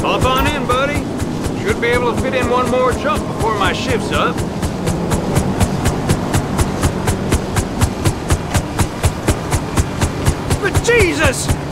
Hop on in, buddy. Should be able to fit in one more jump before my shift's up. But Jesus!